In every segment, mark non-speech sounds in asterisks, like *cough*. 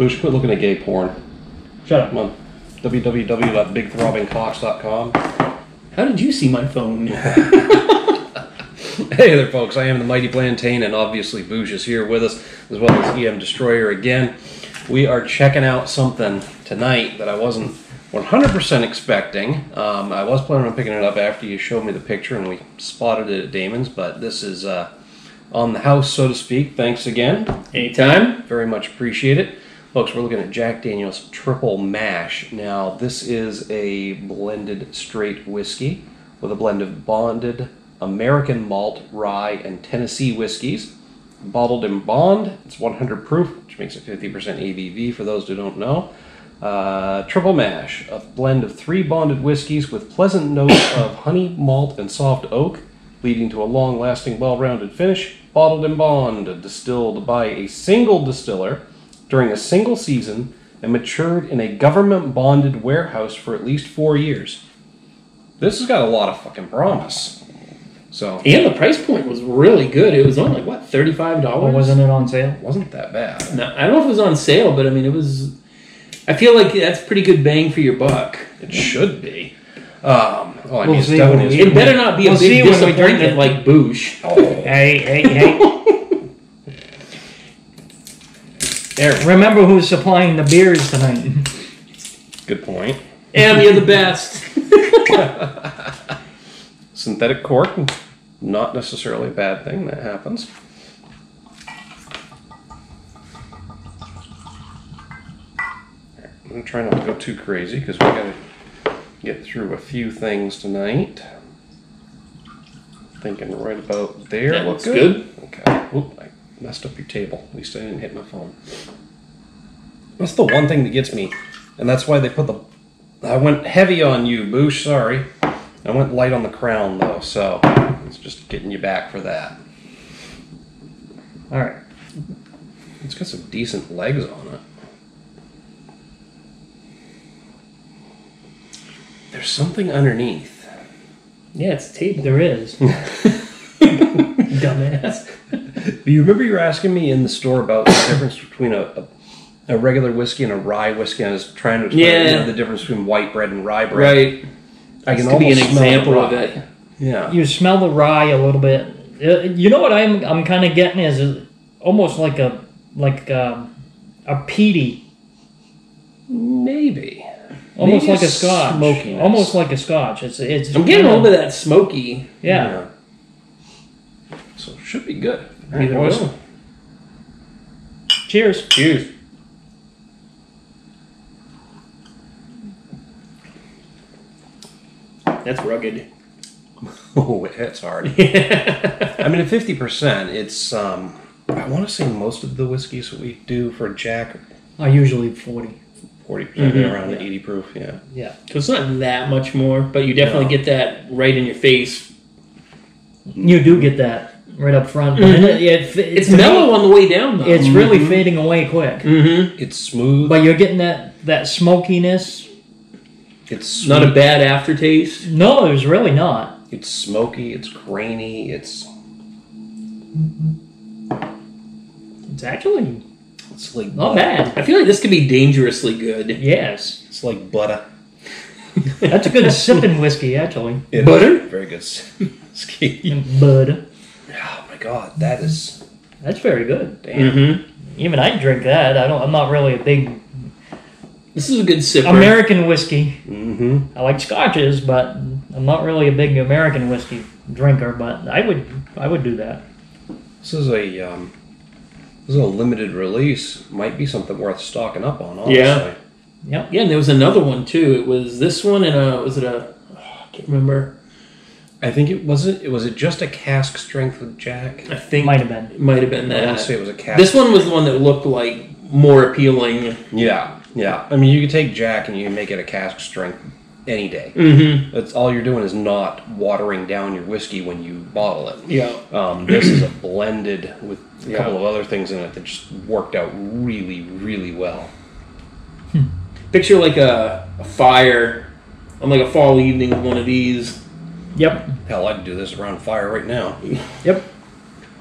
Boosh, quit looking at gay porn. Shut Come up. on. www.bigthrobbingcocks.com. How did you see my phone? *laughs* Hey there, folks. I am the Mighty Plantain, and obviously Boosh is here with us, as well as EM Destroyer again. We are checking out something tonight that I wasn't 100% expecting. Um, I was planning on picking it up after you showed me the picture and we spotted it at Damon's, but this is uh, on the house, so to speak. Thanks again. Anytime. Very much appreciate it. Folks, we're looking at Jack Daniels Triple Mash. Now, this is a blended straight whiskey with a blend of bonded American malt, rye, and Tennessee whiskeys. Bottled in bond, it's 100 proof, which makes it 50% ABV for those who don't know. Uh, triple mash, a blend of three bonded whiskeys with pleasant notes *coughs* of honey, malt, and soft oak, leading to a long lasting, well rounded finish. Bottled in bond, distilled by a single distiller during a single season and matured in a government bonded warehouse for at least four years. This has got a lot of fucking promise. So, And the price point was really good. It was only like what thirty five dollars. wasn't it on sale? wasn't that bad. No, I don't know if it was on sale, but I mean, it was. I feel like that's pretty good bang for your buck. It should be. Um, oh, I We'll mean, see it's definitely when is- It better not be a We'll big see when we drink disappointment it. like Boosh. Oh, Hey, hey, hey. *laughs* there. Remember who's supplying the beers tonight. Good point. Em, you're the best. *laughs* Synthetic cork, not necessarily a bad thing. That happens. I'm gonna try not to go too crazy because we gotta get through a few things tonight. Thinking right about there. That Look looks good. Okay. Oop, I messed up your table. At least I didn't hit my phone. That's the one thing that gets me, and that's why they put the. I went heavy on you, Boosh. Sorry. I went light on the crown though, so it's just getting you back for that. All right. It's got some decent legs on it. There's something underneath. Yeah, it's table. There is. *laughs* Dumbass. Do you remember you were asking me in the store about the difference between a, a, a regular whiskey and a rye whiskey? And I was trying to explain you Yeah. know, the difference between white bread and rye bread. Right. I This can could be an smell example of it. Yeah. You smell the rye a little bit. Uh, You know what I'm I'm kind of getting is almost like a like um, a peaty, Maybe. almost Maybe like a a scotch, smokiness. almost like a scotch. It's it's. I'm getting a little bit of that smoky. Yeah. So it should be good. Either boys. way. Cheers. Cheers. That's rugged. *laughs* Oh, it's hard. *laughs* I mean, at fifty percent, it's um. I want to say most of the whiskeys we do for Jack, I usually forty. forty percent Mhm. around the eighty proof. Yeah. Yeah. So it's not that much more, but you definitely No. get that right in your face. You do get that right up front. But Mhm. it, it, It's to me, mellow on the way down, though. It's really fading away quick. mm-hmm. It's smooth. But you're getting that that smokiness. it's sweet. not a bad aftertaste. No, there's really not. It's smoky. It's grainy. It's It's actually it's like not butter. bad. I feel like this could be dangerously good. Yes, It's like butter. that's a good sipping whiskey, actually. It Butter? Very good. *laughs* Ski. Bud, Oh my god, that is that's very good. damn. Mm-hmm. Even I drink that. I don't. I'm not really a big This is a good sipper. American whiskey. Mm-hmm. I like scotches, but I'm not really a big American whiskey drinker. But I would I would do that. This is a um, this is a limited release. Might be something worth stocking up on. Honestly. Yeah. Yep. Yeah, and there was another one too. It was this one and a was it a oh, I can't remember. I think it wasn't. it. Was it just a cask strength with Jack? I think Might have been. might have been that. I want to say it was a cask. This one was the one that looked like more appealing. Yeah, yeah. I mean, you could take Jack and you can make it a cask strength any day. Mm-hmm. That's all you're doing is not watering down your whiskey when you bottle it. Yeah. Um, this is a blended with a Yeah. couple of other things in it that just worked out really, really well. Picture like a, a fire on like a fall evening with one of these. Yep. Hell, I'd do this around fire right now, Yep.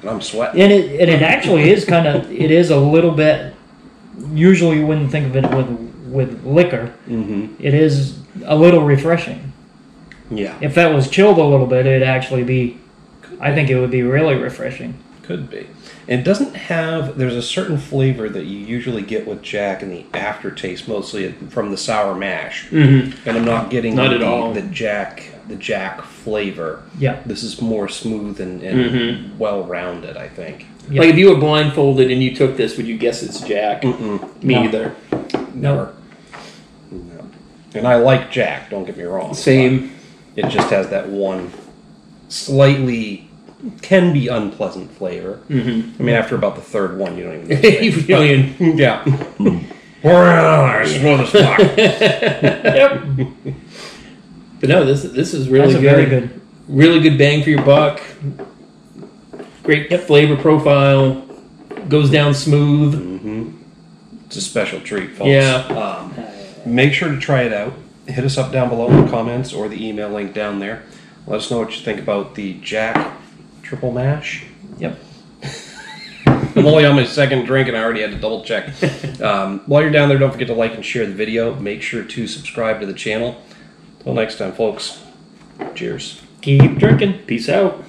and *laughs* I'm sweating. And it and it actually is kind of it is a little bit usually you wouldn't think of it with with liquor. Mm-hmm. It is a little refreshing. Yeah, If that was chilled a little bit, it'd actually be. I think it would be really refreshing. Could be. And it doesn't have. There's a certain flavor that you usually get with Jack in the aftertaste, mostly from the sour mash. Mm-hmm. And I'm not getting Not the, at all. the Jack the Jack flavor. Yeah. This is more smooth and, and Mhm. well rounded. I think. Yeah. Like if you were blindfolded and you took this, would you guess it's Jack? Mm-mm. Me No. either. Never. No. And I like Jack. Don't get me wrong. Same. It just has that one slightly can be unpleasant flavor. Mm-hmm. I mean, after about the third one, you don't even. *laughs* you feel in. yeah. *laughs* Well, smooth as fuck. Yep. But no, this this is really That's a good. very good. Really good bang for your buck. Great flavor profile. Goes down smooth. hmm It's a special treat, folks. Yeah. Um, make sure to try it out. Hit us up down below in the comments or the email link down there. Let us know what you think about the Jack Triple Mash. Yep. I'm only on my second drink and I already had to double check. *laughs* Um, while you're down there, don't forget to like and share the video. Make sure to subscribe to the channel. Until next time, folks. Cheers. Keep drinking. Peace out.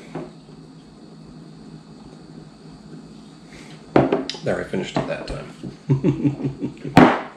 There, I finished it that time. *laughs*